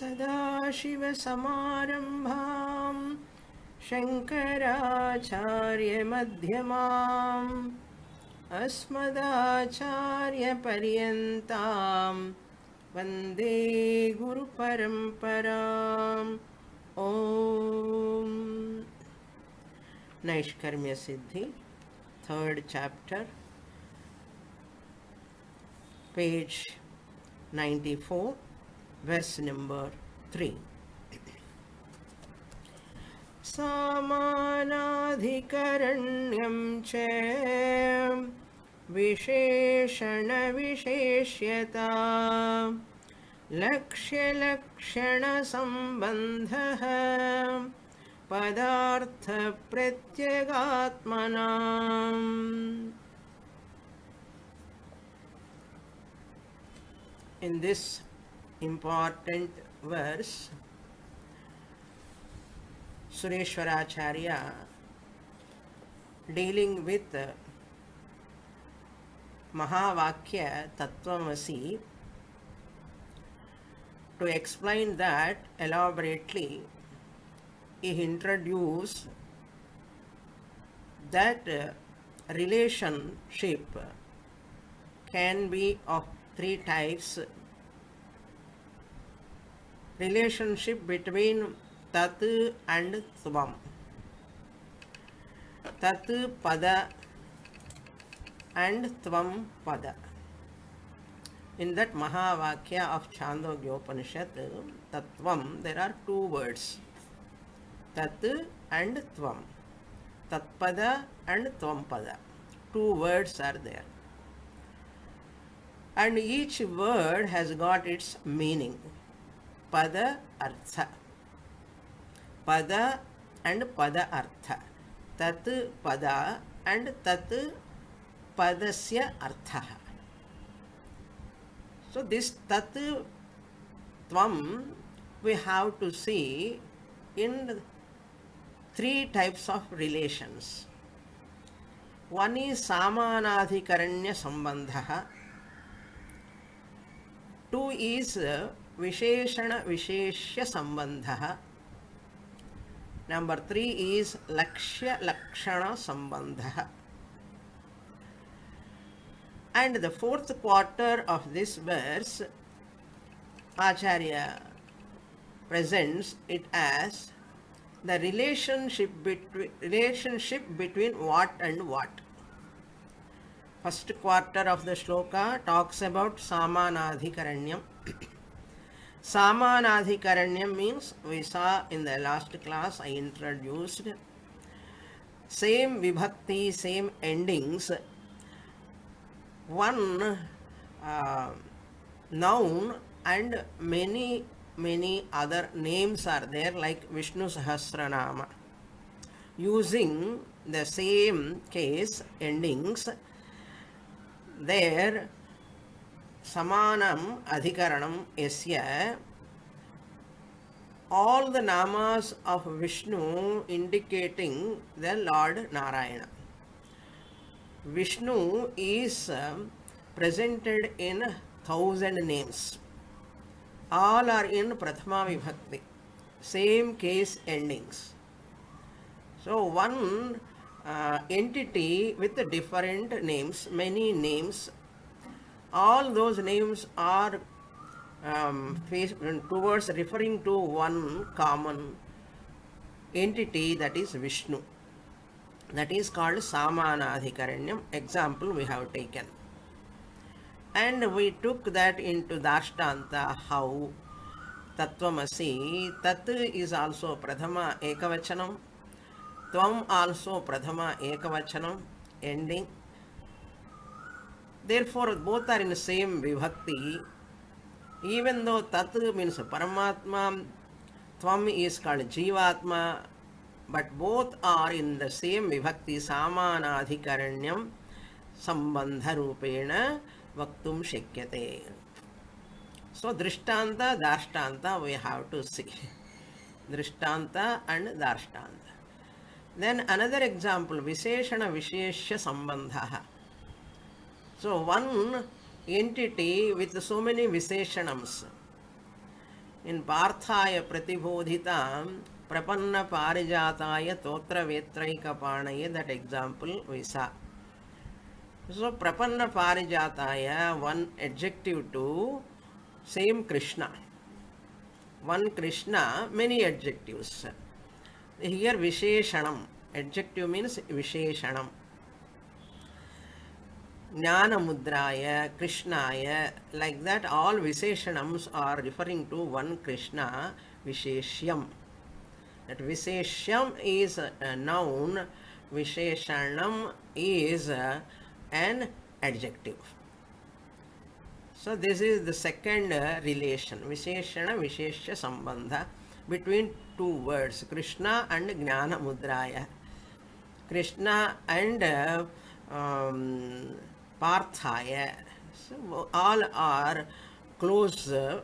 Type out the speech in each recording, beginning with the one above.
सदाशिवसमारम्भां शङ्कराचार्यमध्यमाम् अस्मदाचार्यपर्यन्तां वंदे गुरुपरम्पराम् ॐ नैष्कर्म्यसिद्धि third chapter page 94 verse number 3 सामानाधिकरण्यं च विशेषणविशेष्यता। लक्ष्यलक्षणसम्बन्धः। पदार्थप्रत्यगात्मनाम् in this important verse, Sureshwaracharya dealing with Mahavakya Tattvamasi to explain that elaborately, he introduced that relationship can be of three types relationship between tat and tvam tat pada and tvam pada. In that mahavakya of chandogya upanishad tatvam there are two words. Tat and tvam tatpada and tvam pada. Two words are there. And each word has got its meaning. पद अर्थ। पद and पद अर्थ। तत् पद and तत् पद से अर्थ so this तत्म we have to see in three types of relations one सामनाधिकरण्य संबंध टू ईज विशेषण विशेष संबंध। नंबर थ्री इज़ लक्ष्य लक्षण संबंध। And the fourth quarter of this verse acharya presents it as the relationship between relationship between what and what first quarter of the shloka talks about सामनाधिकरण्यम samanadhikaranyam means we saw in the last class i introduced same vibhakti same endings one uh, noun and many many other names are there like vishnu sahasranama using the same case endings there samanam adhikaranam yasya all the namas of vishnu indicating the lord narayana. Vishnu is uh, presented in thousand names. All are in prathama vibhakti. Same case endings. So one uh, entity with different names, many names. All those names are um, towards referring to one common entity that is Vishnu. That is called Samanadhikaranyam. Example we have taken. And we took that into Dashtanta how Tattvamasi. Tat is also Prathama Ekavachanam. Tvam also Prathama Ekavachanam ending. Therefore, both are in the same vibhakti. Even though Tat means Paramatma, Tvam is called Jivatma, but both are in the same vibhakti Samanadhikaranyam Sambandharupena Vaktum Shekyate. So, Drishtanta, Dashtanta we have to see. Drishtanta and Dashtanta. Then another example, Visheshana Visheshya Sambandha. So one entity with so many Visheshanams in Parthaya Pratibodhitam Prapanna Parijataya Totra Vetraika Panaye, that example we saw. So Prapanna Parijataya, one adjective to same Krishna. One Krishna, many adjectives. Here Visheshanam, adjective means Visheshanam. ज्ञान मुद्राय कृष्णाय like that all विशेषणम्स are referring to one Krishna विशेष्यम that विशेष्यम is noun विशेषणम is an adjective so this is the second relation विशेषण विशेष संबंध between two words Krishna and ज्ञान मुद्राय Krishna and Parthaya. So all are close uh,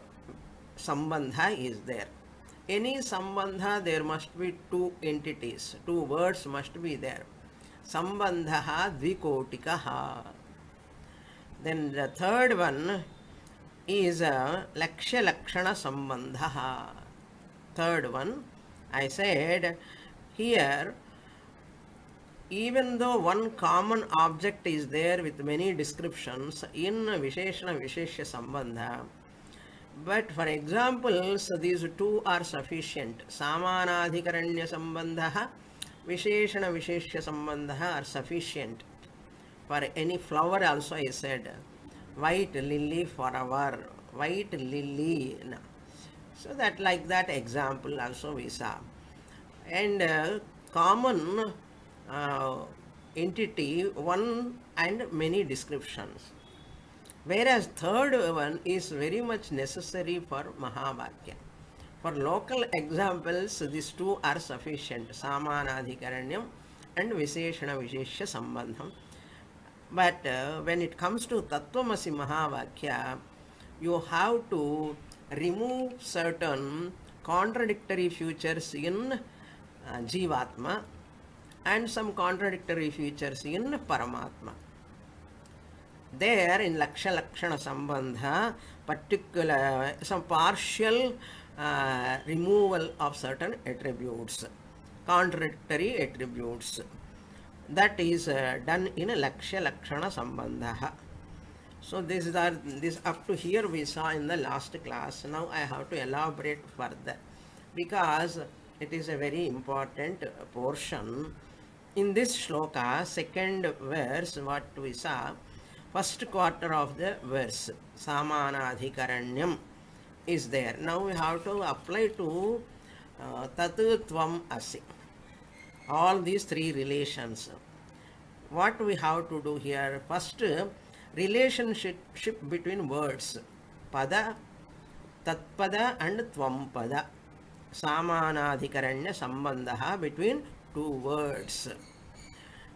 Sambandha is there. Any Sambandha there must be two entities, two words must be there. Sambandha Dvikotikaha. Then the third one is a Lakshya Lakshana Sambandha. Third one, I said here, even though one common object is there with many descriptions in Visheshana Visheshya Sambandha, but for examples, these two are sufficient. Samanadhikaranya Sambandha, Visheshana Visheshya Sambandha are sufficient. For any flower also I said, white lily forever, white lily. No. So that like that example also we saw. And uh, common uh, entity, one and many descriptions. Whereas third one is very much necessary for Mahavakya. For local examples, these two are sufficient. Samanadhikaranyam and Visheshana Visheshya Sambandham. But uh, when it comes to Tattvamasi Mahavakya, you have to remove certain contradictory features in uh, Jivatma and some contradictory features in Paramatma. There in Laksha Lakshana Sambandha, particular some partial uh, removal of certain attributes, contradictory attributes. That is uh, done in Laksha Lakshana Sambandha. So this is our, this up to here we saw in the last class. Now I have to elaborate further because it is a very important portion. In this shloka, second verse, what we saw, first quarter of the verse, Samanadhikaranyam is there. Now we have to apply to uh, Tatu Tvam Asi. All these three relations. What we have to do here? First, relationship between words. Pada, Tatpada and Tvam Samanadhikaranya Sambandha between two words.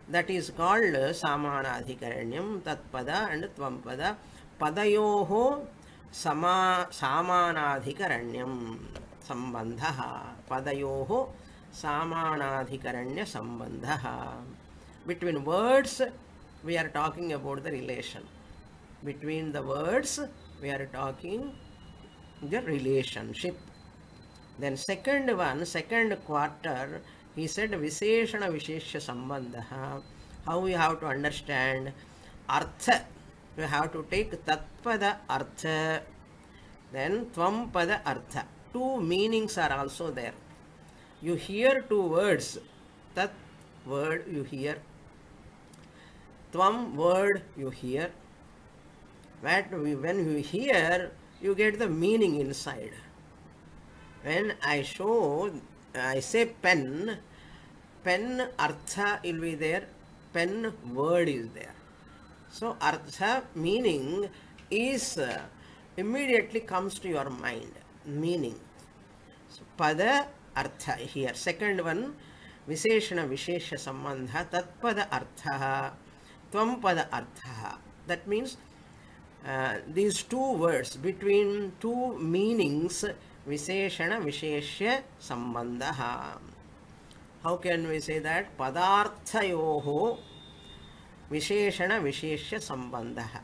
That is called Samanadhikaranyam, Tatpada and Tvampada. Padayoho sama Samanadhikaranyam Sambandha. Padayoho Samanadhikaranya Sambandha. Between words, we are talking about the relation. Between the words, we are talking the relationship. Then second one, second quarter, he said Visheshana Visheshya Sambandha. How we have to understand Artha. We have to take Tatpada Artha. Then Tvampada Artha. Two meanings are also there. You hear two words. Tat word you hear. Tvam word you hear. But when you hear, you get the meaning inside. When I show, I say pen, pen artha will be there, pen word is there. So artha meaning is uh, immediately comes to your mind, meaning. So pada artha here. Second one, Visheshana Vishesha Sambandha, Tatpada Artha, Tvampada Artha. That means uh, these two words between two meanings Visheshana Visheshya Sambandha. How can we say that? Padarthayoho Visheshana Visheshya Sambandha.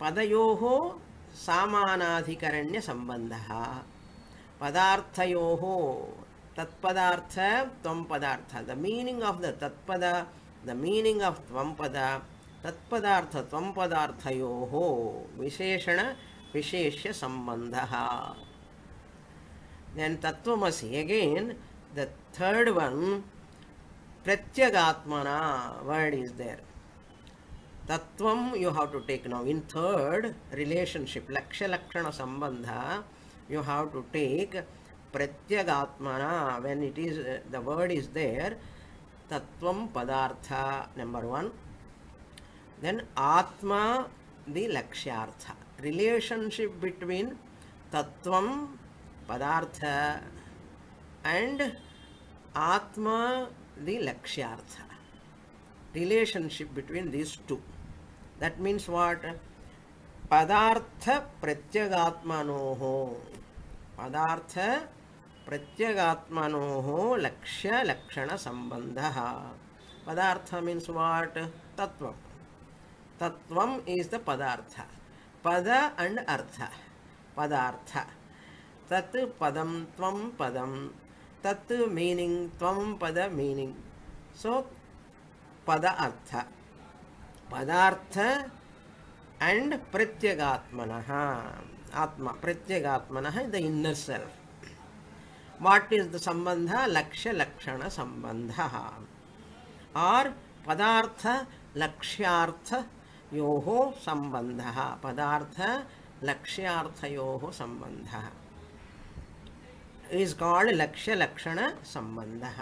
Padayoho सामानाधिकरण्यसम्बन्धः पदार्थयोः तत्पदार्थ त्वं पदार्थ the meaning of the तत्पद the meaning of त्वं पद तत्पदार्थ त्वं पदार्थयोः विशेषणविशेष्यसम्बन्धः then tatvamasi again the third one pratyagatmana word is there. Tattvam you have to take now. In third relationship laksha lakshana sambandha you have to take pratyagatmana when it is uh, the word is there. Tattvam padartha number 1 then atma the lakshyartha. Relationship between tattvam padartha and atma the lakshyartha relationship between these two that means what padartha pratyagatmanoho padartha प्रत्यगात्मनोः लक्ष्य लक्षण सम्बन्धः पदार्थ means what तत्त्वं तत्त्वम् is the पदार्थ पद and अर्थ पदार्थ तत् पदं त्वं पदं तत् मीनिंग पद मीनिंग सो पद अर्थ पदार्थ एंड प्रत्यगात्म आत्मा प्रत्यगात्म the inner self what is the संबंध लक्ष्य लक्षण संबंध और पदार्थ लक्ष्यार्थ यो संबंध पदार्थ लक्ष्यार्थ यो संबंध is called Laksha lakshana sambandha.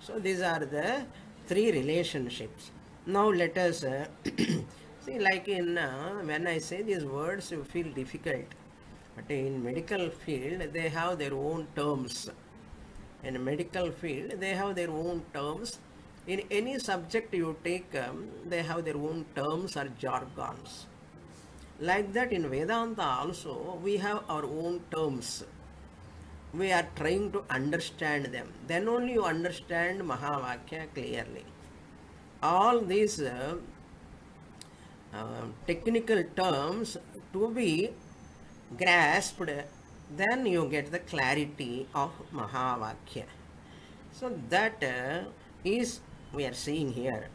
So these are the three relationships. Now let us uh, see like in uh, when i say these words you feel difficult. But in medical field they have their own terms. In medical field they have their own terms. In any subject you take um, they have their own terms or jargons. Like that in vedanta also we have our own terms we are trying to understand them. Then only you understand mahavakya clearly. All these uh, uh, technical terms to be grasped then you get the clarity of mahavakya. So that uh, is we are seeing here.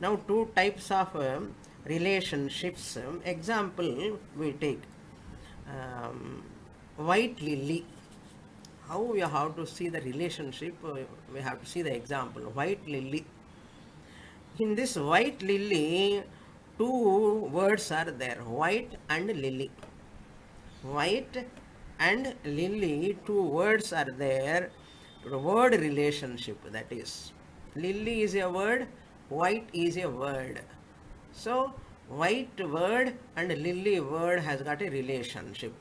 Now two types of um, relationships um, example we take. Um, white lily how we have to see the relationship uh, we have to see the example. White lily. In this white lily two words are there. White and lily. White and lily two words are there. The word relationship that is. Lily is a word white is a word. So white word and lily word has got a relationship.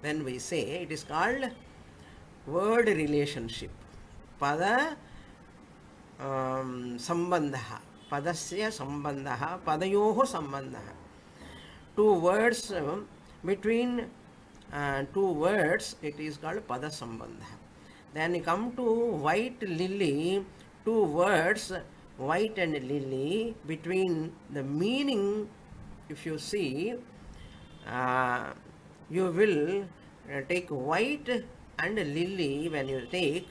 When we say it is called word relationship पद संबंध पद से संबंध, पदयो संबंध. Two words between two words it is called पद संबंध then come to white lily two words white and lily between the meaning if you see you will take white and lily when you take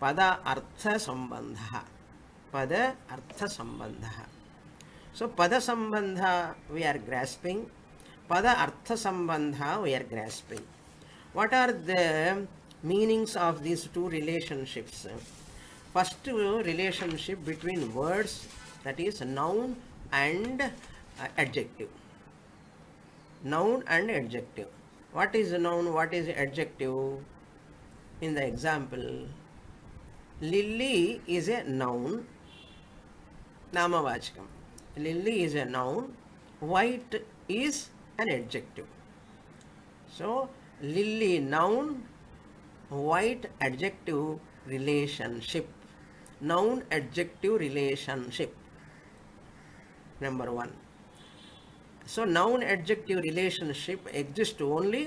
pada artha sambandha pada artha sambandha so pada sambandha we are grasping pada artha sambandha we are grasping what are the meanings of these two relationships first relationship between words that is noun and uh, adjective noun and adjective what is noun what is adjective in the example lily is a noun namavachakam lily is a noun white is an adjective. So lily noun white adjective relationship. Noun adjective relationship number 1 so noun adjective relationship exists only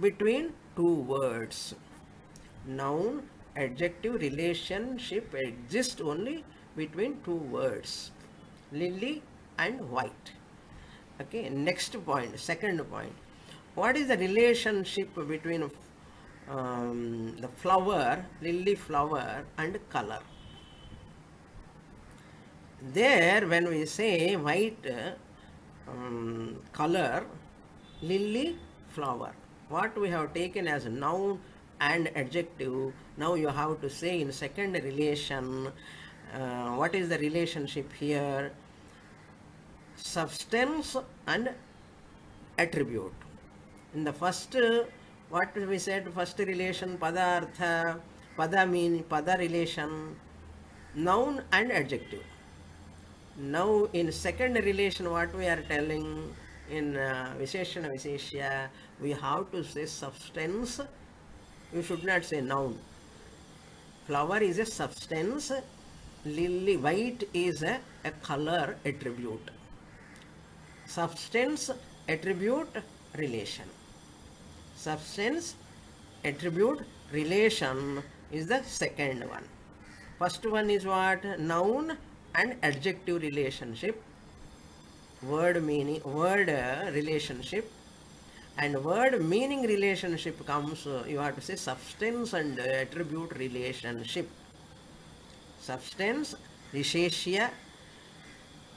between two words noun adjective relationship exists only between two words lily and white okay next point second point what is the relationship between um, the flower, lily flower, and color? There, when we say white um, color, lily flower, what we have taken as a noun and adjective, now you have to say in second relation, uh, what is the relationship here? Substance and attribute. In the first, what we said, first relation, padartha, pada mean, pada relation, noun and adjective. Now in second relation, what we are telling in uh, Visheshana Visheshya, we have to say substance, you should not say noun. Flower is a substance, lily white is a, a color attribute. Substance, attribute, relation. Substance, attribute, relation is the second one. First one is what? Noun and adjective relationship. Word meaning, word uh, relationship. And word meaning relationship comes, you have to say substance and attribute relationship. Substance, visheshya,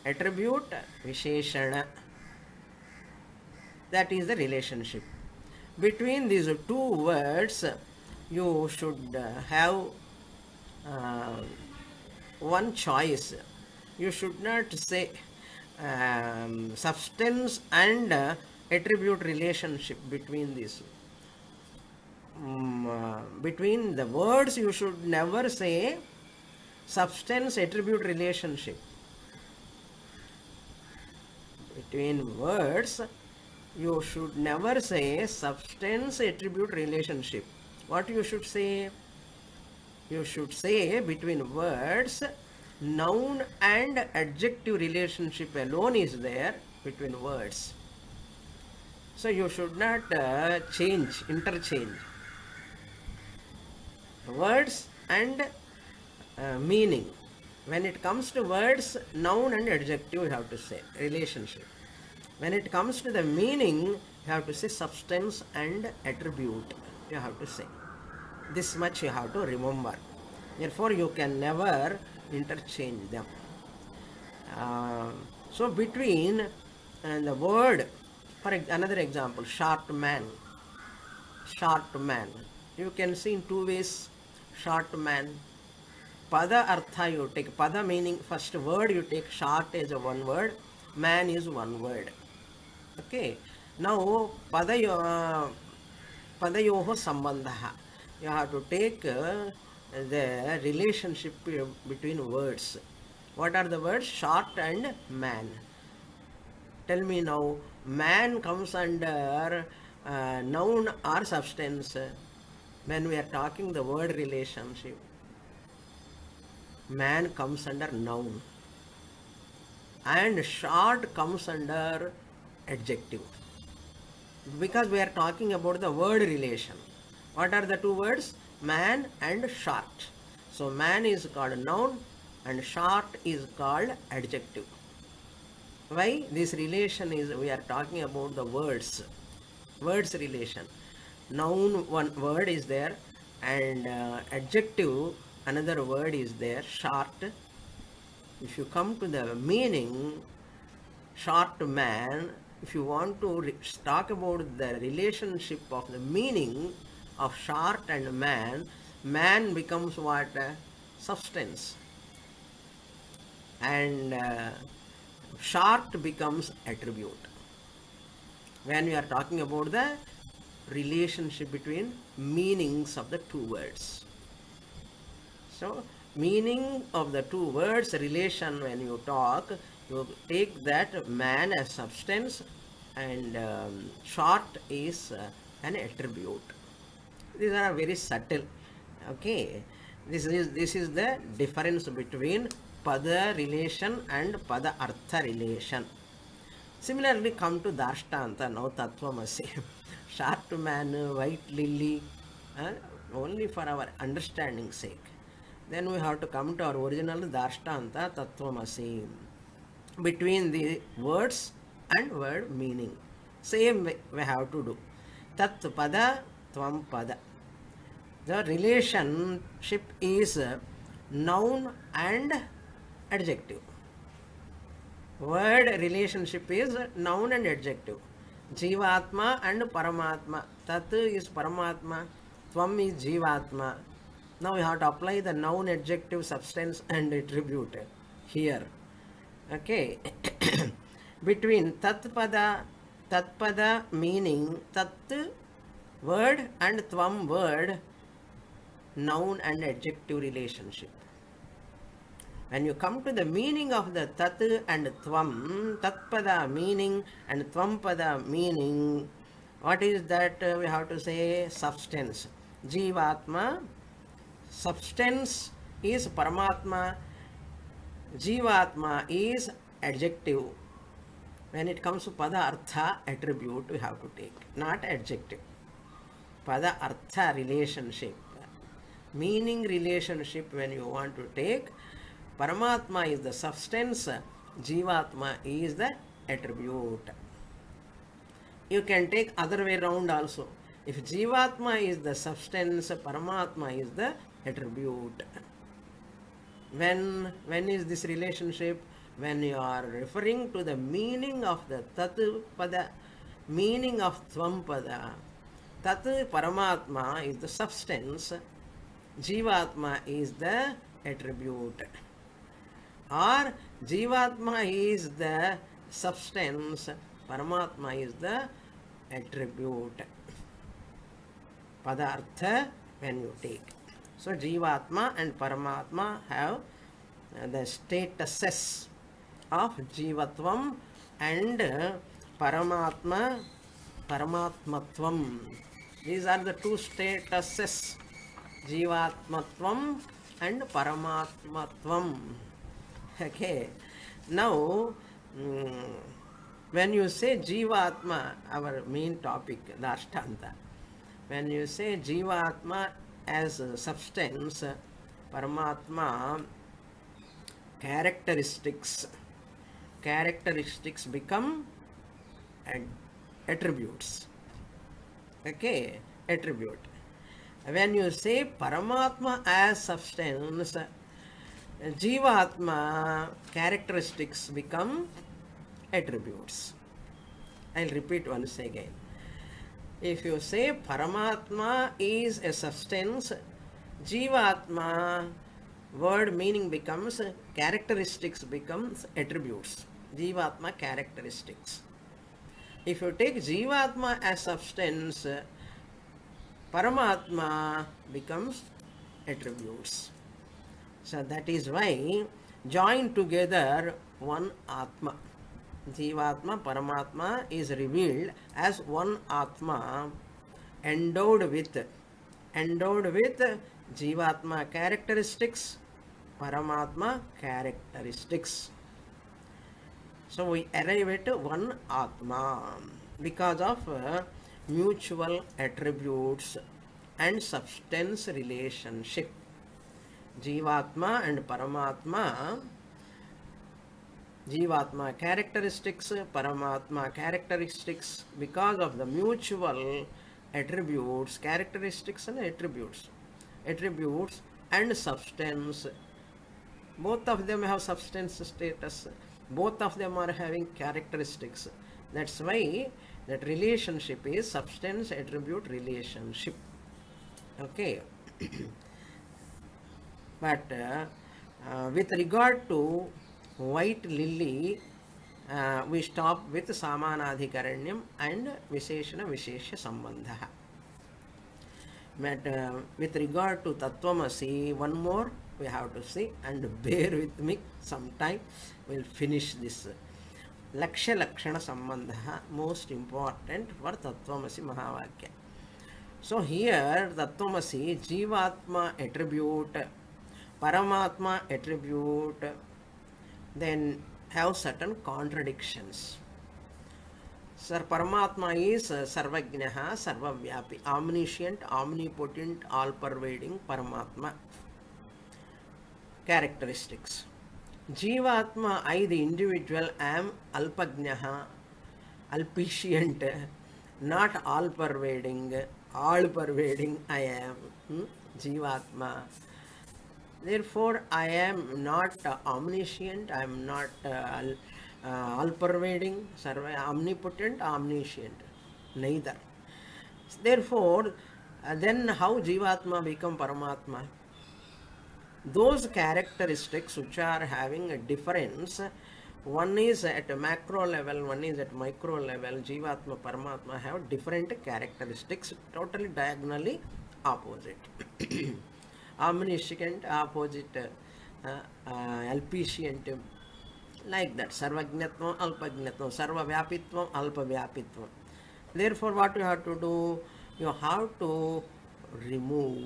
attribute, visheshana. That is the relationship. Between these two words, you should have uh, one choice. You should not say um, substance and attribute relationship between these. Um, uh, between the words, you should never say substance attribute relationship. Between words, you should never say substance attribute relationship. What you should say? You should say between words, noun and adjective relationship alone is there between words. So you should not uh, change, interchange words and uh, meaning. When it comes to words, noun and adjective you have to say relationship. When it comes to the meaning, you have to say substance and attribute. You have to say. This much you have to remember. Therefore, you can never interchange them. Uh, so, between uh, the word, for another example, short man, short man. You can see in two ways, short man. Pada artha you take, pada meaning first word you take, short is a one word, man is one word. Okay. Now, padayo, padayoho sambandha. You have to take uh, the relationship uh, between words. What are the words? Short and man. Tell me now, man comes under uh, noun or substance when we are talking the word relationship. Man comes under noun and short comes under adjective because we are talking about the word relation. What are the two words? Man and short. So man is called noun and short is called adjective. Why? This relation is, we are talking about the words. Words relation. Noun, one word is there and uh, adjective, another word is there, short. If you come to the meaning, short man, if you want to talk about the relationship of the meaning of short and man, man becomes what? Uh, substance. And uh, short becomes attribute. When we are talking about the relationship between meanings of the two words. So, meaning of the two words relation when you talk, you take that man as substance and um, short is uh, an attribute. These are very subtle. Okay, this is this is the difference between पद relation and पद अर्थ relation similarly come to दाष्टांत now तत्वमसी short man white lily only for our understanding sake then we have to come to our original दाष्टांत तत्वमसी between the words and word meaning same way have to do तत्पद पद the relationship is noun and adjective. Word relationship is noun and adjective. Jivatma and Paramatma. Tat is Paramatma, Tvam is Jivatma. Now we have to apply the noun, adjective, substance and attribute here. Okay. Between Tatpada, Tatpada meaning Tat word and Tvam word, noun and adjective relationship. When you come to the meaning of the tat and tvam, tatpada meaning and tvampada meaning, what is that uh, we have to say? Substance. Jivatma, substance is Paramatma, Jivatma is adjective. When it comes to pada artha, attribute we have to take, not adjective. Pada artha relationship, meaning relationship when you want to take, Paramatma is the substance, Jivatma is the attribute. You can take other way round also. If Jivatma is the substance, Paramatma is the attribute. When when is this relationship? When you are referring to the meaning of the Tat Pada, meaning of Tvam Pada. Tat Paramatma is the substance, Jivatma is the attribute or Jivatma is the substance, Paramatma is the attribute. Padartha when you take. So Jivatma and Paramatma have the statuses of Jivatvam and Paramatma, Paramatmatvam. These are the two statuses, Jivatmatvam and Paramatmatvam. Okay. Now, mm, when you say Jivatma, our main topic, the Ashtanta, when you say Jivatma as a substance, Paramatma, characteristics, characteristics become attributes. Okay, attribute. When you say Paramatma as substance, Jivatma characteristics become attributes. I'll repeat once again. If you say Paramatma is a substance, Jivatma word meaning becomes characteristics becomes attributes. Jivatma characteristics. If you take Jivatma as substance, Paramatma becomes attributes. So that is why joined together one Atma. Jivatma, Paramatma is revealed as one Atma endowed with endowed with Jivatma characteristics, Paramatma characteristics. So we arrive at one Atma because of uh, mutual attributes and substance relationship. जीवात्मा and परमात्मा, जीवात्मा characteristics परमात्मा characteristics because of the mutual attributes characteristics and attributes attributes and substance both of them have substance status both of them are having characteristics that's why that relationship is substance attribute relationship okay but uh, with regard to white lily, uh, we stop with Samanadhikaranyam and Visheshana Vishesha Sambandha. But with regard to Tattvamasi, one more we have to see and bear with me sometime. We'll finish this. Laksha Lakshana Sambandha, most important for Tattvamasi Mahavakya. So here Tattvamasi, Jivatma attribute, Paramatma attribute, then have certain contradictions. Sir Paramatma is uh, Sarvajnaha, Sarvavyapi, omniscient, omnipotent, all pervading Paramatma. Characteristics. Jivatma, I the individual am Alpajnaha, Alpicient, not all pervading all pervading i am hmm? jivatma therefore i am not uh, omniscient i am not uh, uh, all pervading sarva omnipotent omniscient. Neither. Therefore uh, then how jivatma become paramatma? Those characteristics which are having a difference one is at a macro level one is at micro level jivatma paramatma have different characteristics totally diagonally opposite omniscient opposite uh, uh, alpicient like that sarvajnatvam alpagnatvam sarvavyapitvam alpavyapitvam therefore what you have to do you have to remove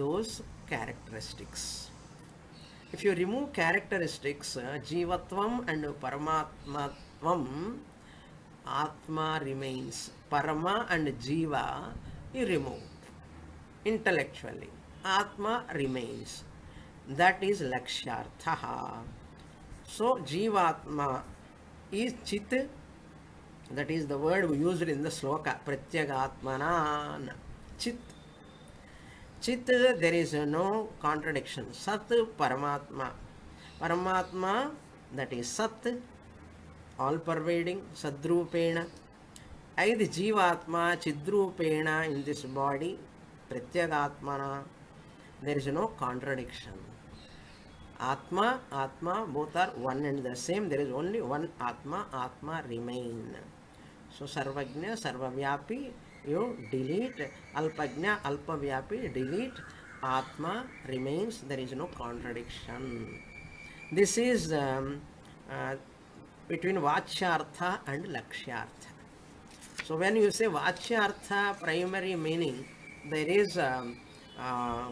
those characteristics if you remove characteristics uh, jivatvam and paramatmatvam atma remains parama and jiva you remove intellectually Atma remains. That is Lakshyarthaha. So Jivatma is Chit. That is the word we used in the sloka. Pratyagatmana Chit. Chit, there is no contradiction. Sat, Paramatma. Paramatma, that is Sat, all pervading, Sadrupena. Either Jivatma, Chidrupena in this body, Pratyagatmana. there is no contradiction. Atma, Atma, both are one and the same. There is only one Atma, Atma remain. So Sarvajna, Sarvavyapi, you delete. Alpajna, Alpavyapi, delete. Atma remains. There is no contradiction. This is um, uh, between Vachyartha and Lakshyartha. So when you say Vachyartha primary meaning, there is um, uh,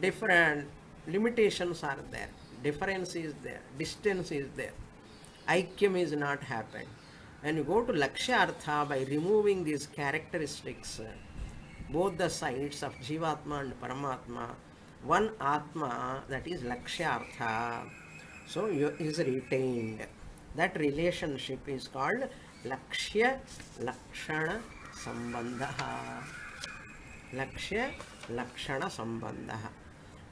different limitations are there, difference is there, distance is there, aikyam is not happened. When you go to lakshyartha by removing these characteristics, both the sides of jivatma and paramatma, one atma that is lakshyartha, so you, is retained. That relationship is called lakshya lakshana sambandha. Lakshya lakshana sambandha.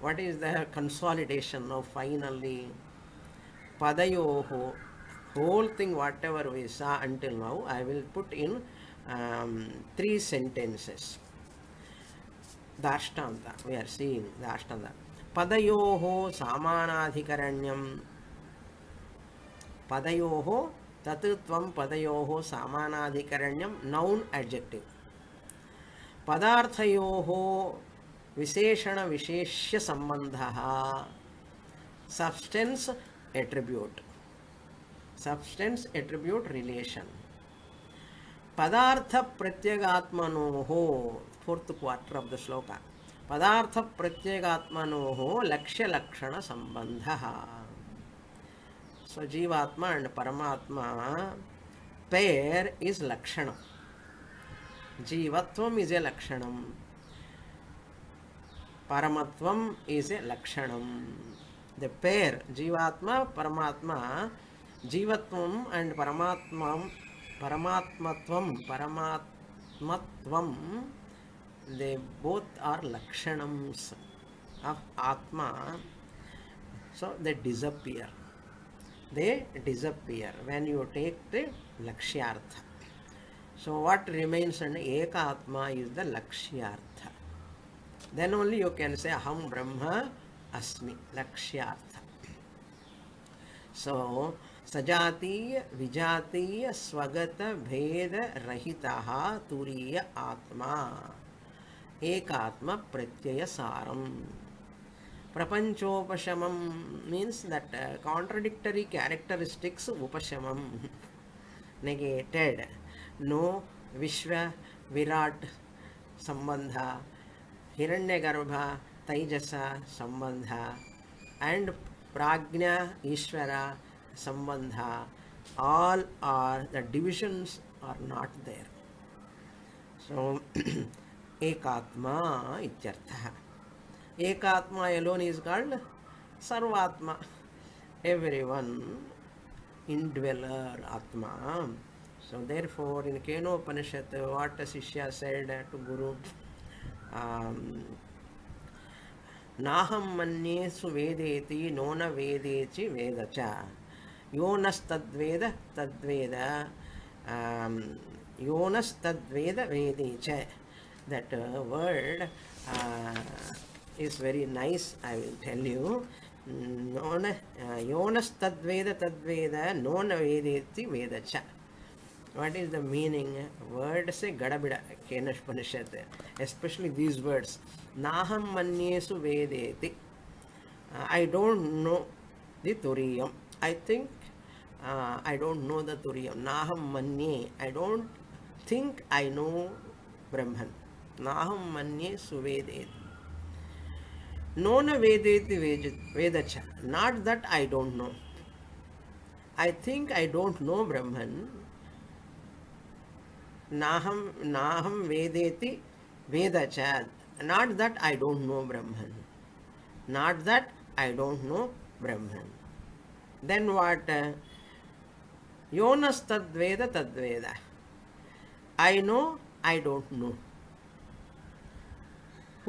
What is the consolidation now finally? Padayoho, whole thing whatever we saw until now, I will put in um, three sentences. दाष्टान्त we are seeing दाष्टान्त पदयोः सामानाधिकरण्यं पदयोः तत् त्वं पदयोः सामानाधिकरण्यं noun adjective पदार्थयोः विशेषण विशेष्य संबंध। Substance attribute substance attribute relation पदार्थ प्रत्यगात्मनो fourth quarter of the shloka पदार्थ प्रत्यगात्मनो, लक्ष्य लक्षण संबंध। सो जीवात्मा एंड परमात्मा पेर इज़ लक्षण। जीवत्व इज़ ए लक्षणम परमत्वम इज़ ए लक्षण द पेर जीवात्मा, परमात्मा जीवत्व एंड परमात्मा परमात्मत्व परमात्मत्व दे बोथ आर लक्षण ऑफ़ आत्मा। So they disappear they disappear when you take the लक्ष्यार्थ। So what remains and एक आत्मा इज़ द लक्ष्यार्थ। Then only you can say aham brahma asmi lakshyartha. So सजातीय विजातीय स्वगत भेद रहितः तुरीय आत्मा एकात्म प्रत्यय सारम prapanchopashamam means that uh, contradictory characteristics upashamam negated no vishwa virat हिण्यगर्भ तेजस, संबंध एंड प्राज्ञा, ईश्वर, संबंध all are the divisions are not there so एकात्मा एकात्मा एलोन इज़ कॉल्ड सर्वात्मा एवरी वन इंडवेलर आत्मा सो देर फोर इन केनोपनिषत् वाट शिष्य सेड टू गुरु नाहं मन्ये सुवेदेति नो न वेदेचि वेद च यो नस्तद्वेद तद्वेद यो नस्तद्वेद वेदे च uh, uh, is very nice i will tell you nona uh, yonas tadveda tadveda nona vedeti veda cha what is the meaning word से गड़बिड़ केनपनिषत् एस्पेशली दीज वर्ड्स नाहम मनसु वेदेति। ई डोंट नो दि तुरीय I think I don't know the तुरीय नाहम मे I don't think I know Brahman. नाहम मे सुवेदेति नो न वेदेति वेज वेद not that I don't know I think I don't know Brahman. ब्रह्मन नाहं नाहं वेदेति वेद च not that I don't know Brahman not that I don't know Brahman then what योनस्तद्वेद तद्वेद I know I don't know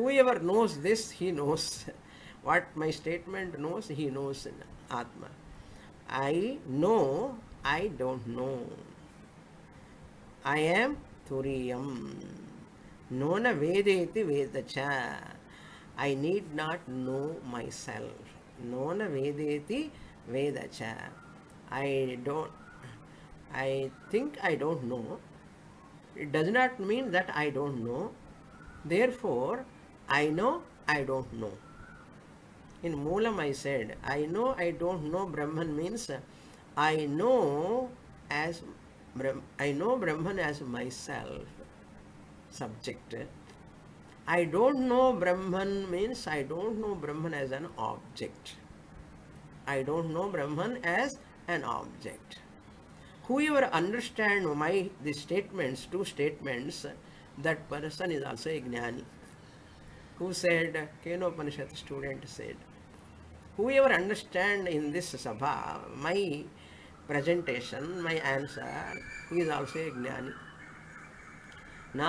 whoever knows this, he knows what my statement knows, he knows in Atma. I know, I don't know. I am Turiyam. Nona Vedeti Vedacha. I need not know myself. Nona Vedeti Vedacha. I don't, I think I don't know. It does not mean that I don't know. Therefore, I know, I don't know. In Moolam I said, I know, I don't know Brahman means I know as I know Brahman as myself, subject. I don't know Brahman means I don't know Brahman as an object. I don't know Brahman as an object. Whoever understand my these statements, two statements, that person is also a jnani. Who said, Keno Kenopanishad student said, whoever understand in this sabha my presentation, my answer, he is also a jnani. न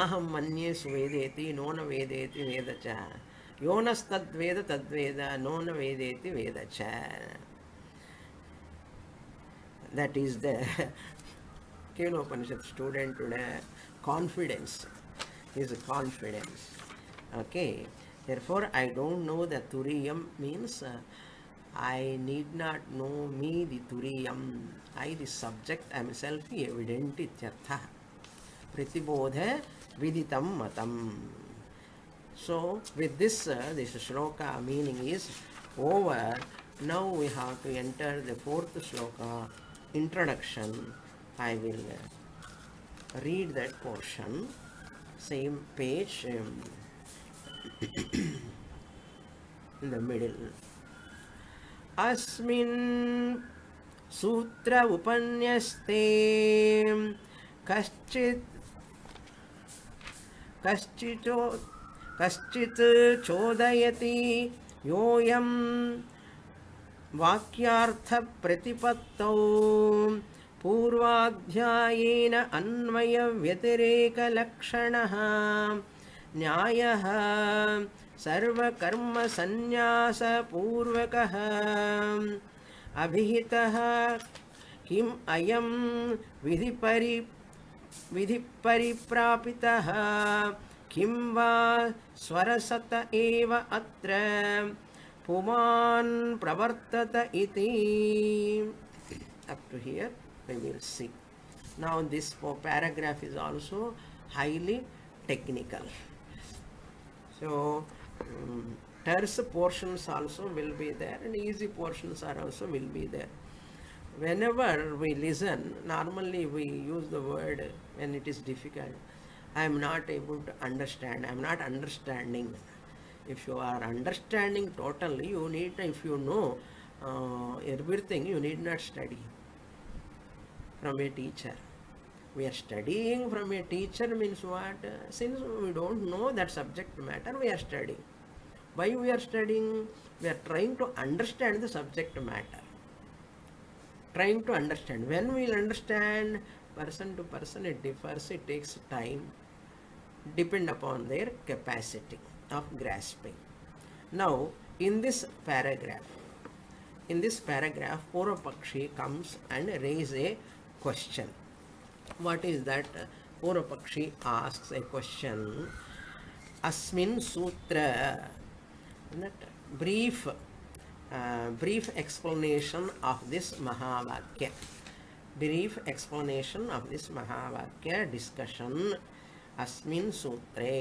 वेदेति वेद च यो नस्तद्वेद तद्वेद no न वेदेति वेद च that is the Kenopanishad student today confidence is confidence okay therefore i don't know the turiyam means uh, i need not know me the turiyam I the subject am self evident इत्यर्थ प्रतिबोधे विदितम मतम। So with this this shloka meaning is over now we have to enter the fourth shloka introduction I will read that portion same page in the middle अस्मिन् सूत्र उपन्यस्ते कश्चित् कश्चिचो कश्चित् चोदयति योऽयं वाक्यार्थप्रतिपत्तौ। पूर्वाध्यायेन अन्वयव्यतिरेकलक्षणः। न्यायः सर्वकर्मसन्न्यासपूर्वकः अभिहितः किम् अयं विधिपरि, विधिपरिप्रापितः? किं वा स्वरसत एव अत्र पुमान् प्रवर्तत इति? Up to here will see now this four paragraph is also highly technical so terse portions also will be there and easy portions are also will be there. Whenever we listen normally we use the word when it is difficult. I am not able to understand i am not understanding. If you are understanding totally you need if you know uh, everything you need not study from a teacher. We are studying from a teacher means what? Since we don't know that subject matter we are studying why we are studying? We are trying to understand the subject matter. Trying to understand. When we will understand person to person it differs it takes time depend upon their capacity of grasping. Now in this paragraph in this paragraph Purvapakshi comes and raise a question. What is that? Purvapakshi asks a question. Asmin sutra brief brief explanation of this महावाक्य brief explanation of this महावाक्य discussion अस्मिन् सूत्रे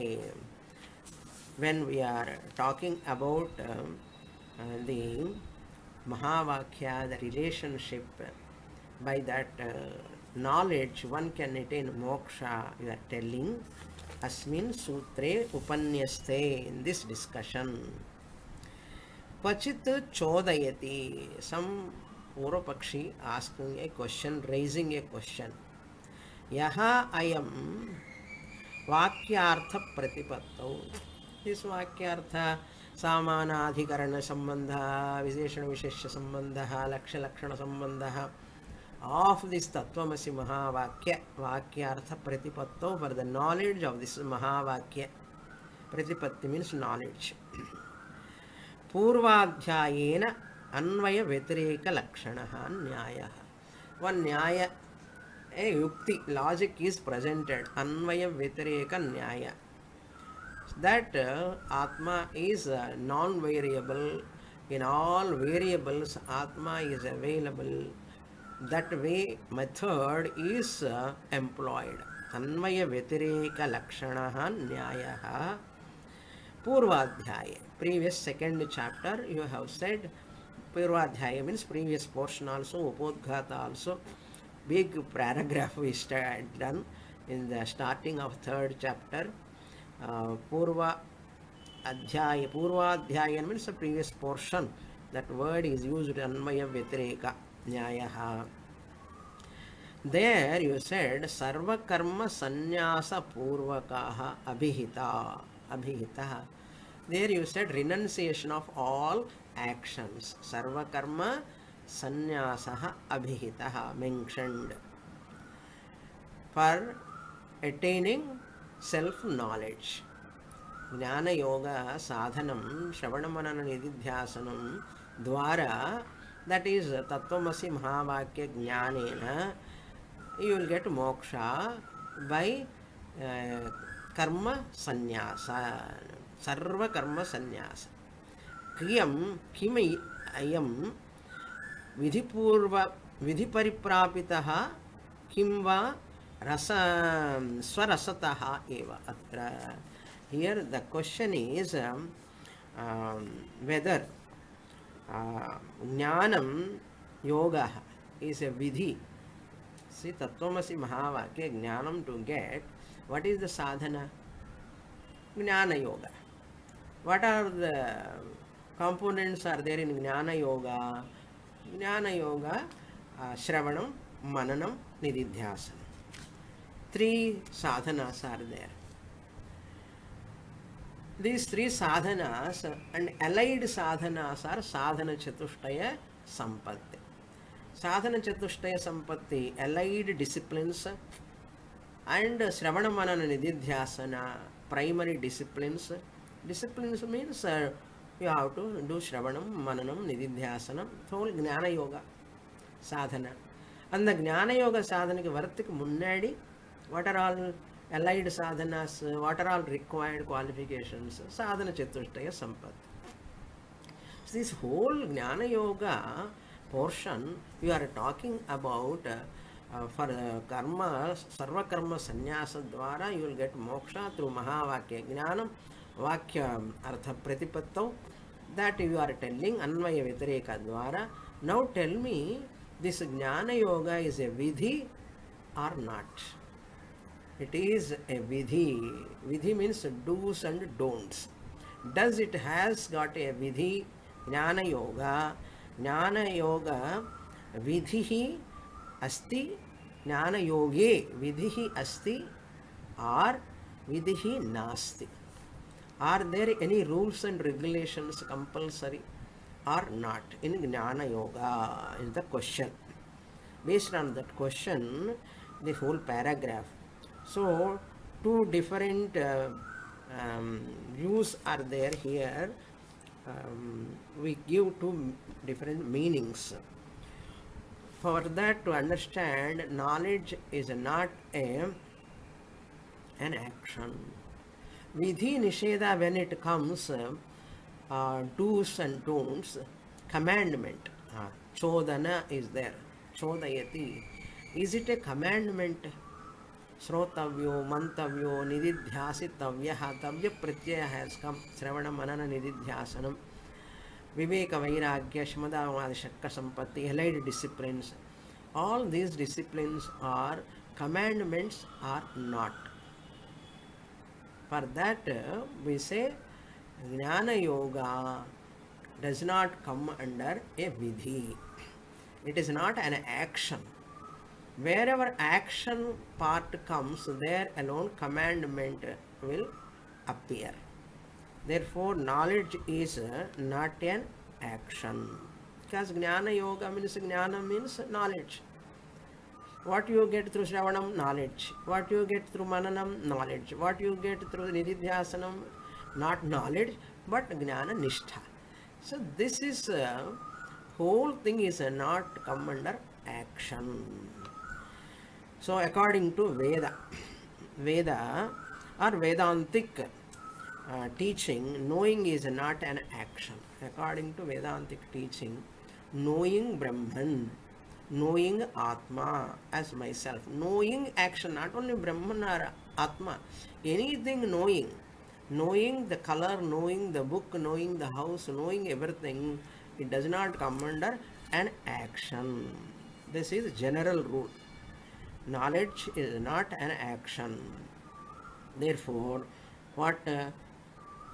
when we are talking about the महावाक्या the relationship by that knowledge one can attain मोक्ष you are telling अस्मिन् सूत्रे उपन्यस्ते in this discussion क्वचित चोदयती। सम पूर्व पक्षी asking a question raising a question यहाँ अयम वाक्यार्थ प्रतिपत्त इस वाक्यार्थ सामानाधिकरण संबंध विशेषण विशेष संबंध लक्ष्य लक्षण संबंध ऑफ़ दिस तत्वमसि महावाक्य वाक्यार्थ प्रतिपत्तो for the knowledge of this महावाक्य। प्रतिपत्ति मीन्स नॉलेज पूर्वाध्यायन अन्वय व्यतिरेक लक्षण न्याय व न्याय ए, युक्ति लॉजिक इज़ प्रेजेंटेड अन्वय व्यतिरेक न्याय दैट uh, आत्मा is non variable in all variables आत्मा is available that way method is employed uh, अन्वय व्यतिरेक लक्षण न्याय पूर्वाध्याय। Previous second chapter you have said purvadhyaya means previous portion also upodghata also big paragraph we start done in the starting of third chapter uh, purva adhyaya purvadhyaya means the previous portion that word is used anmaya vyatireka nyayaha there you said sarva karma sannyasa purvakaha abhihita abhihita there you said renunciation of all actions sarva karma sannyasah abhihitah mentioned for attaining self knowledge జ్ఞాన యోగ సాధనం శ్రవణమనన నిధిధ్యాసనం ద్వారా that is తత్వమసి మహావాక్య జ్ఞానేన you will get moksha by కర్మ సన్యాస सर्वकर्मसन्न्यास क्रियं किम् अयं विधिपूर्व विधिपरिप्रापित किं वा? रस स्वरसतः एव अत्र। Here the question is whether ज्ञान योग इज़ ए विधि। सि तत्वसी महावाक्य ज्ञान to get what is the साधना? ज्ञान ज्ञानयोगः। What are the components are there in Jnana Yoga? Jnana Yoga, uh, Shravanam, Mananam, Nididhyasanam. Three sadhanas are there. These three sadhanas and allied sadhanas are sadhana chatushtaya sampatti. Sadhana chatushtaya sampatti, allied disciplines and Shravana Manana Nididhyasana, primary disciplines. Disciplines means uh, you have to do Shravanam, Mananam, Nididhyasanam, whole Jnana Yoga sadhana. அந்த ஞான யோக சாதனைக்கு வரத்துக்கு முன்னாடி what are all allied sadhanas, what are all required qualifications, sadhana chatushtaya sampath. So this whole Jnana Yoga portion you are talking about uh, uh, for uh, karma, sarva karma sannyasa dwara you will get moksha through Mahavakya Jnanam, वाक्य अर्थ प्रतिपत्त। That you are telling अन्वय व्यतिरेक द्वारा। Now tell me this jnana yoga is a vidhi or not it is a vidhi. Vidhi mean dos and don'ts does it has got a vidhi? Jnana yoga jnana योग विधि अस्त। ज्ञान योगे विधि अस्त। आर् विधि नास्ती। Are there any rules and regulations compulsory or not in jnana yoga is the question. Based on that question, the whole paragraph. So, two different uh, um, views are there here. Um, we give two different meanings. For that to understand, knowledge is not a an action. Vidhi Nisheda, when it comes, uh, do's and don'ts, commandment, uh, chodana is there, chodayati. Is it a commandment? श्रोतव्यो मंतव्यो निधिध्यासितव्य तव्य Pratyaya has come श्रवण मनन निधिध्यासनम विवेक वैराग्य शमदावाद शक्क संपत्ति allied disciplines all these disciplines are commandments are not for that we say jnana yoga does not come under a vidhi. It is not an action. Wherever action part comes there alone commandment will appear. Therefore knowledge is not an action. Because jnana yoga means jnana means knowledge what you get through shravanam? Knowledge. What you get through mananam? Knowledge. What you get through nididhyasanam not knowledge but jnana nishtha. So this is uh, whole thing is uh, not come under action. So according to veda veda or vedantic uh, teaching knowing is not an action. According to vedantic teaching knowing brahman knowing atma as myself. Knowing action not only brahman or atma anything knowing. Knowing the color knowing the book knowing the house knowing everything it does not come under an action. This is general rule. Knowledge is not an action. Therefore what uh,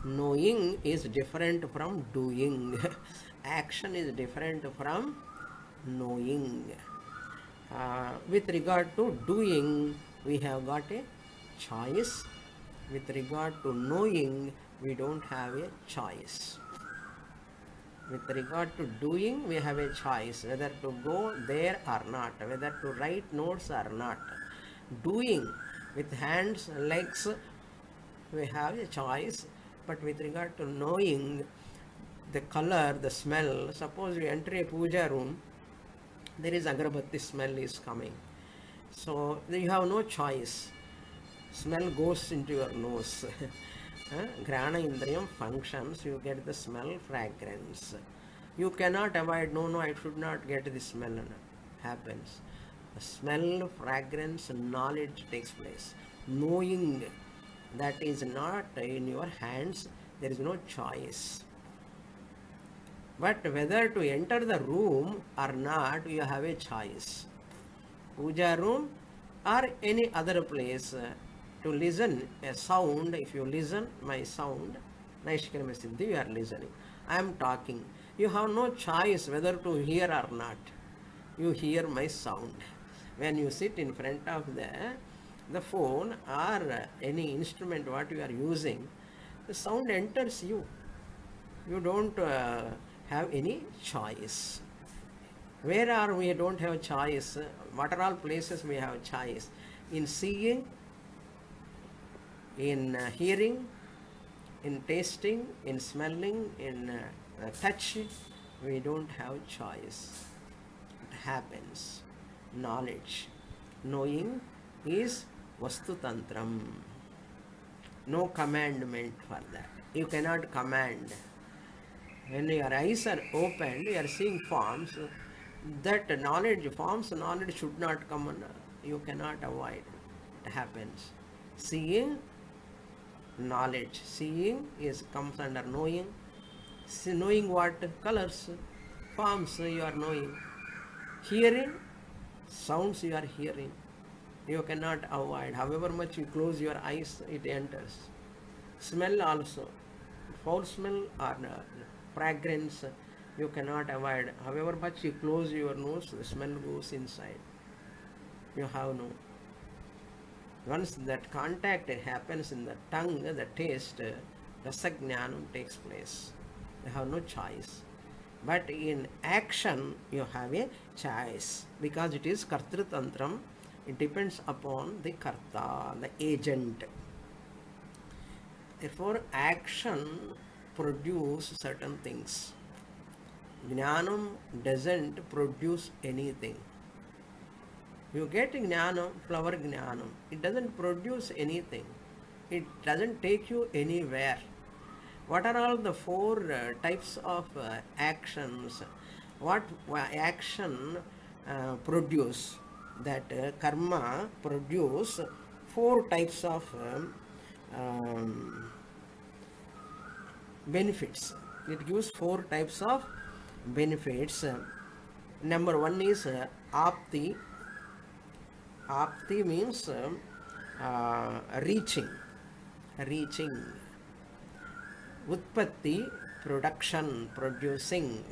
knowing is different from doing. Action is different from knowing. Uh, with regard to doing we have got a choice. With regard to knowing we don't have a choice. With regard to doing we have a choice whether to go there or not whether to write notes or not. Doing with hands legs we have a choice. But with regard to knowing the color the smell suppose you enter a puja room there is agarbatti smell is coming so you have no choice smell goes into your nose? Grana Indriyam functions, you get the smell, fragrance. You cannot avoid, no, no, I should not get the smell. Happens. The smell, fragrance, knowledge takes place. Knowing that is not in your hands, there is no choice. But whether to enter the room or not, you have a choice. Puja room or any other place to listen a sound, if you listen my sound, Naishkarmya Siddhi, you are listening. I am talking. You have no choice whether to hear or not. You hear my sound. When you sit in front of the, the phone or any instrument what you are using, the sound enters you. You don't uh, have any choice. Where are we don't have choice? What are all places we have choice? In seeing, in uh, hearing, in tasting, in smelling, in uh, touch, we don't have choice. It happens. Knowledge, knowing is Vastu Tantram. No commandment for that. You cannot command. When your eyes are opened, you are seeing forms. That knowledge, forms knowledge should not come on. You cannot avoid. It happens. Seeing knowledge. Seeing is comes under knowing. See, knowing what colors, forms you are knowing. Hearing, sounds you are hearing. You cannot avoid. However much you close your eyes, it enters. Smell also. Foul smell or fragrance you cannot avoid. However much you close your nose, the smell goes inside. You have no once that contact happens in the tongue, the taste, rasajnanam takes place. You have no choice. But in action, you have a choice because it is kartrutantram, it depends upon the karta, the agent. Therefore, action produce certain things. Jnanam doesn't produce anything. You get jnanam, flower jnanam. It doesn't produce anything. It doesn't take you anywhere. What are all the four uh, types of uh, actions? What action uh, produce? That uh, karma produce four types of um, um, benefits. It gives four types of benefits. Number one is uh, apti. Apti means um, uh, reaching, reaching. Utpatti, production, producing.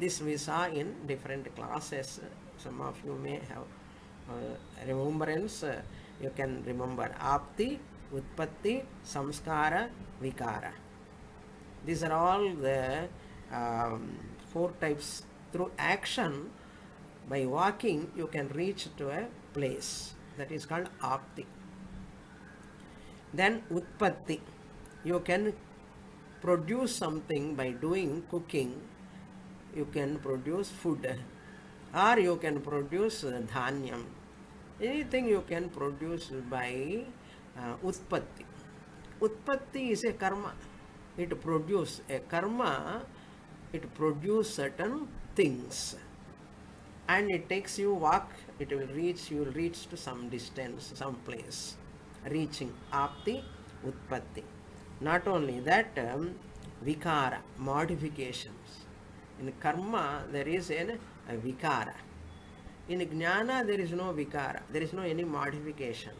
This we saw in different classes. Some of you may have uh, remembrance. Uh, you can remember apti, utpatti, samskara, vikara. These are all the um, four types. Through action, by walking, you can reach to a place that is called apti. Then utpatti, you can produce something by doing cooking. You can produce food, or you can produce dhanyam. Anything you can produce by uh, utpatti. Utpatti is a karma. It produce a karma. It produce certain things, and it takes you walk. It will reach. You will reach to some distance, some place. Reaching apti, utpatti. Not only that, um, vikara, modifications. In karma, there is an, a vikara. In jnana, there is no vikara. There is no any modification.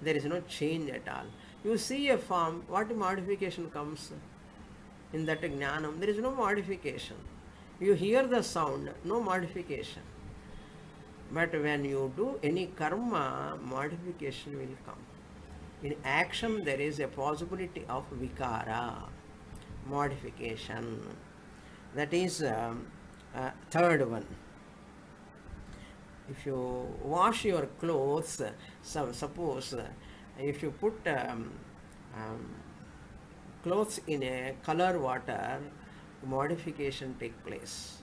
There is no change at all. You see a form, what modification comes? In that jnanam, there is no modification. You hear the sound, no modification. But when you do any karma, modification will come. In action, there is a possibility of vikara, modification. That is um, uh, third one. If you wash your clothes, suppose uh, if you put um, um, clothes in a color water, modification take place.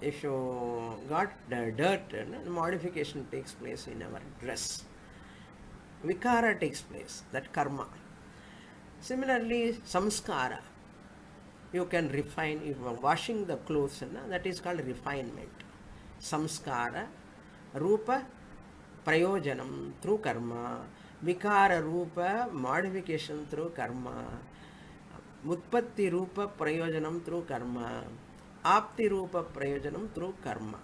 If you got the dirt, modification takes place in our dress vikara takes place, that karma. Similarly, samskara, you can refine, if washing the clothes, that is called refinement. Samskara, rupa, prayojanam through karma, vikara rupa, modification through karma, utpatti rupa, prayojanam through karma, apti rupa, prayojanam through karma.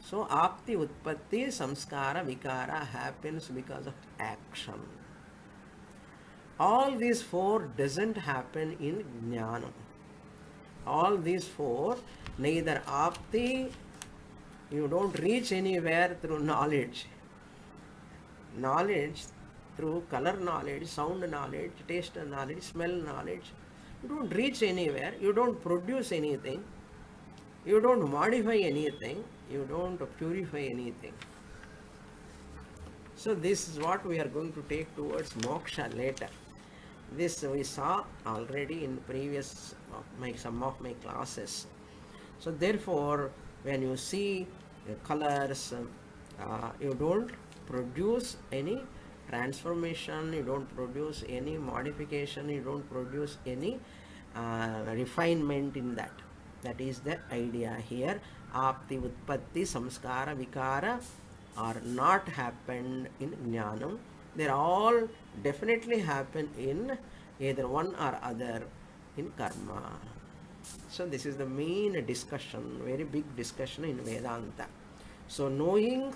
So apti, utpatti, samskara, vikara happens because of action. All these four doesn't happen in jnanam. All these four, neither apti, you don't reach anywhere through knowledge. Knowledge through color knowledge, sound knowledge, taste knowledge, smell knowledge. You don't reach anywhere, you don't produce anything, you don't modify anything, you don't purify anything. So this is what we are going to take towards moksha later. This we saw already in previous my some of my classes. So therefore, when you see colors, uh, you don't produce any transformation, you don't produce any modification, you don't produce any uh, refinement in that. That is the idea here. Apti, Utpatti, Samskara, Vikara are not happened in Jnanam. They all definitely happen in either one or other in Karma. So this is the main discussion, very big discussion in Vedanta. So knowing,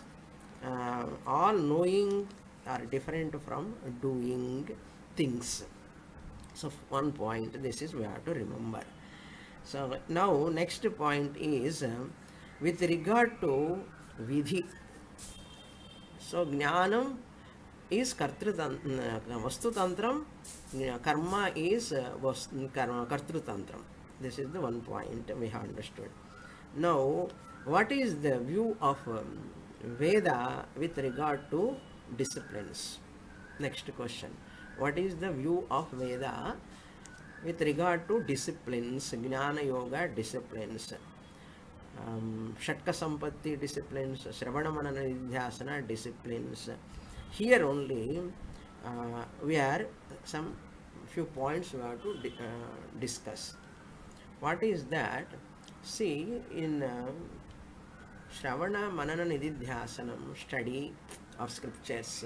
uh, all knowing are different from doing things. So one point, this is we have to remember. So now next point is uh, with regard to vidhi. So jnanam is kartrutantram, vastutantram, karma is uh, kartrutantram. This is the one point we have understood. Now, what is the view of um, Veda with regard to disciplines. Next question. What is the view of Veda with regard to disciplines, Jnana Yoga disciplines? Um, Shatka Sampatti disciplines, Shravana Manana Nidhyasana disciplines. Here only uh, we are some few points we have to uh, discuss. What is that? See, in uh, Shravana Manana Nididhyasanam, study of scriptures,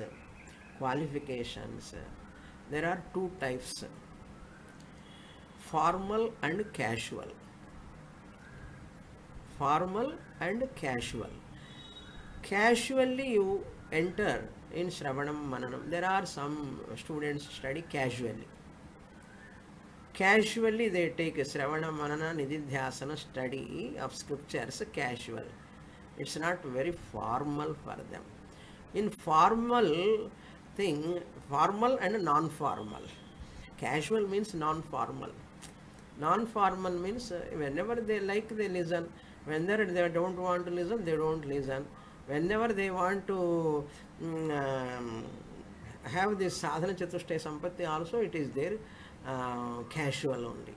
qualifications, there are two types formal and casual. Formal and casual. Casually, you enter in Shravanam Mananam. There are some students study casually. Casually, they take Shravana Manana Nididhyasana study of scriptures casual. It's not very formal for them. In formal thing, formal and non-formal. Casual means non-formal. Non-formal means uh, whenever they like, they listen. Whenever they don't want to listen, they don't listen. Whenever they want to mm, um, have this sadhana chatushtaya sampatti also, it is there uh, casual only.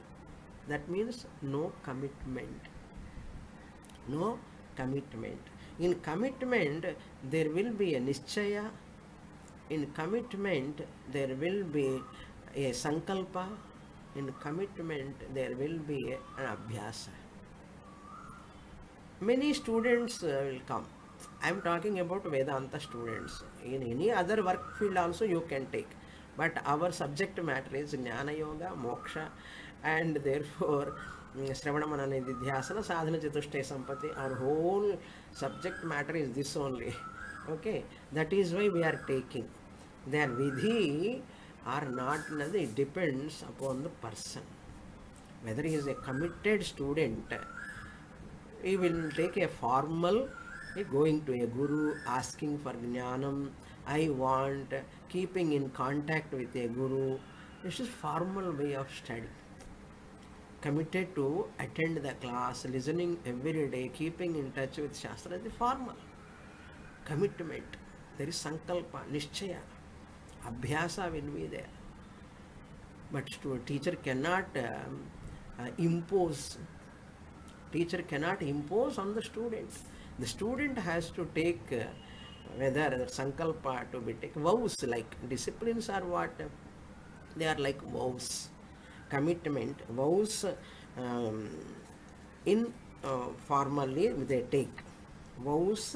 That means no commitment. No commitment. In commitment, there will be a nischaya. In commitment, there will be a sankalpa. In commitment, there will be an abhyasa. Many students uh, will come. I am talking about Vedanta students. In any other work field also you can take. But our subject matter is Jnana Yoga, Moksha, and therefore mm, Chatushtaya Sampati. Our whole subject matter is this only. Okay, that is why we are taking. Their vidhi are not, it depends upon the person. Whether he is a committed student, he will take a formal eh, going to a guru asking for jnanam i want keeping in contact with a guru this is formal way of study committed to attend the class listening every day keeping in touch with shastra the formal commitment there is sankalpa nishchaya abhyasa will be there. But to a teacher cannot um, uh, impose teacher cannot impose on the student the student has to take uh, whether sankalpa to be taken vows like disciplines are what? They are like vows commitment vows um, in uh, formally they take. Vows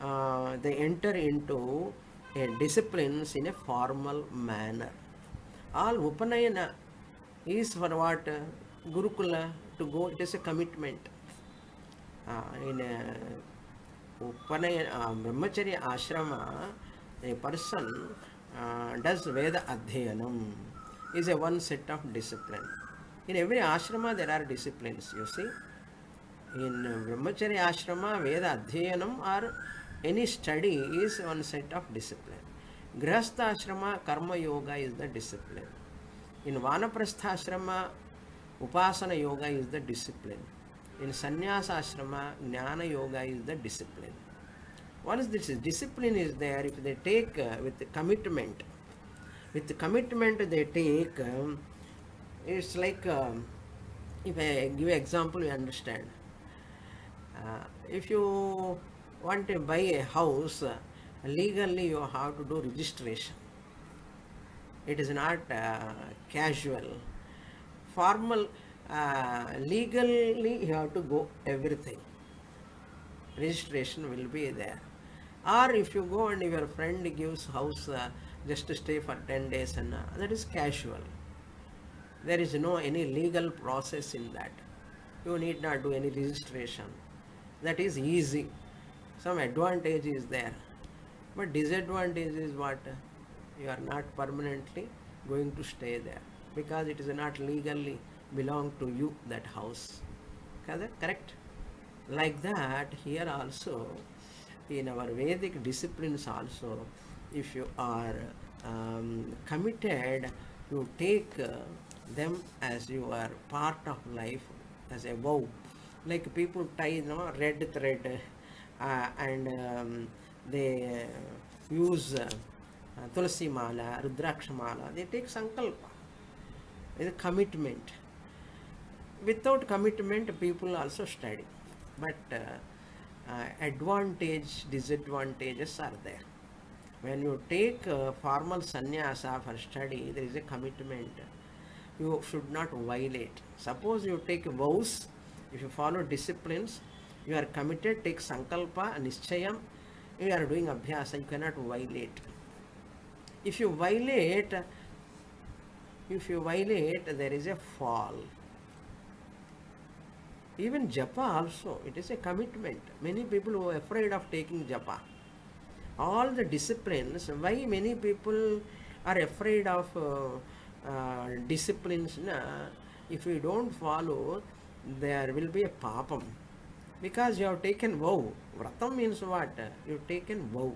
uh, they enter into a disciplines in a formal manner. All upanayana is for what uh, gurukula to go it is a commitment. Uh, in a upanayana uh, brahmacharya ashrama a person uh, does veda adhyanam is a one set of discipline. In every ashrama there are disciplines you see. In brahmacharya ashrama veda adhyanam or any study is one set of discipline. Grihastha ashrama karma yoga is the discipline. In vanaprastha ashrama upasana yoga is the discipline. In sannyasa ashrama jnana yoga is the discipline. Once this is discipline is there if they take uh, with commitment with the commitment they take um, it's like um, if i give example you understand. Uh, if you want to buy a house uh, legally you have to do registration. It is not uh, casual. Formal uh, legally you have to go everything. Registration will be there. Or if you go and your friend gives house uh, just to stay for 10 days and uh, that is casual. There is no any legal process in that. You need not do any registration. That is easy. Some advantage is there. But disadvantage is what? You are not permanently going to stay there because it is not legally belong to you that house. Correct? correct? Like that here also in our vedic disciplines also if you are um, committed you take uh, them as your part of life as a vow like people tie you know, red thread uh, and um, they uh, use uh, tulsi mala, rudraksha mala. They take sankalpa. It's commitment. Without commitment, people also study. But uh, uh, advantage, disadvantages are there. When you take uh, formal sannyasa for study, there is a commitment. You should not violate. Suppose you take vows, if you follow disciplines, you are committed, take sankalpa, nischayam, you are doing abhyasa, you cannot violate. If you violate, if you violate, there is a fall. Even japa also, it is a commitment. Many people who are afraid of taking japa. All the disciplines, why many people are afraid of uh, uh, disciplines? Na? If you don't follow, there will be a papam. Because you have taken vow. Vratam means what? You've taken vow.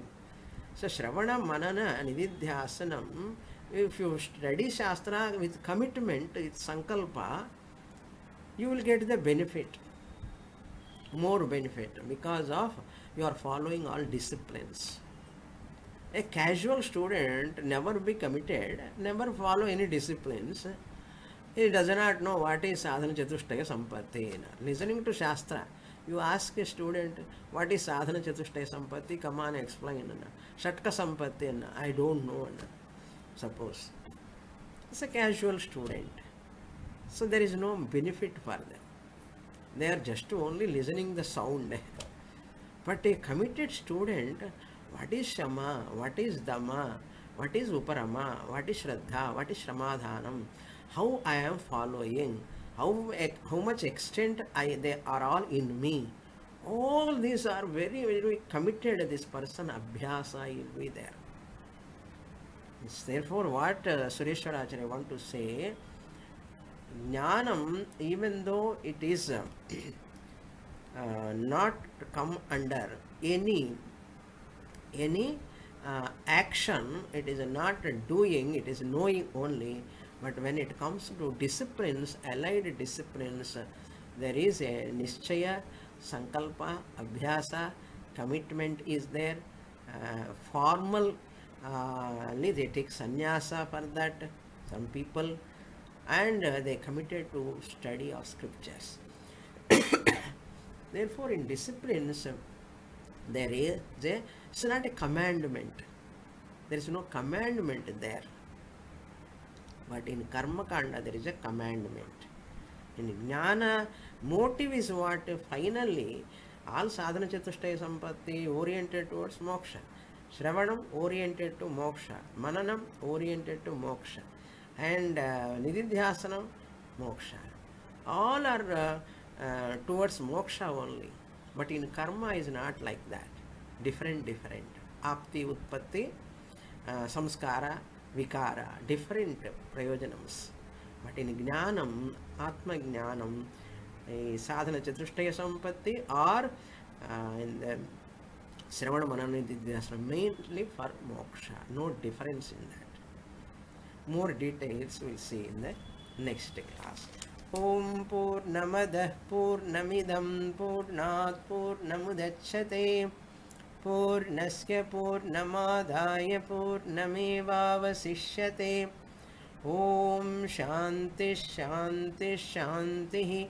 So Shravana, Manana, Nididhyasanam, if you study Shastra with commitment, with Sankalpa, you will get the benefit, more benefit, because of you are following all disciplines. A casual student never be committed, never follow any disciplines. He does not know what is sadhana chatushtaya sampatti. Listening to Shastra, you ask a student, what is sadhana chatushtaya sampatti? Come on, explain. Shatka sampatti, I don't know. Suppose. It's a casual student. So there is no benefit for them. They are just only listening the sound. But a committed student, what is Shama, what is Dhamma, what is Uparama, what is Shraddha, what is Shramadhanam, how I am following, how, how much extent I, they are all in me. All these are very, very committed. This person, Abhyasa will be there. It's therefore what uh, Sureshwaracharya want to say, Jnanam, even though it is uh, uh, not come under any any uh, action, it is not doing, it is knowing only. But when it comes to disciplines, allied disciplines, there is a nischaya, sankalpa, abhyasa, commitment is there, uh, formal uh, they take sannyasa for that, some people, and uh, they committed to study of scriptures. Therefore, in disciplines, there is a, it's not a commandment. There is no commandment there. But in Karma Kanda, there is a commandment. In Jnana, motive is what finally all sadhana chatushtaya sampatti oriented towards moksha. Shravanam oriented to moksha. Mananam oriented to moksha. And uh, Nididhyasanam, moksha. All are uh, uh, towards moksha only. But in karma is not like that. Uh. Different prayojanams. But in jnanam, atma jnanam, a sadhana chatushtaya sampatti or uh, in the Shravana Manana Nididhyasana mainly for moksha. No difference in that. More details we'll see in the next class. ॐ पूर्णमदः पूर्णमिदं पूर्णात् पूर्णमुदच्छते पूर्णस्य पूर्णमादाय पूर्णमेवावशिष्यते। ॐ शान्तिः शान्तिः शान्तिः।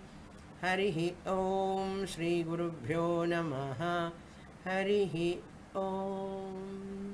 हरिः ॐ श्रीगुरुभ्यो नमः। हरिः ॐ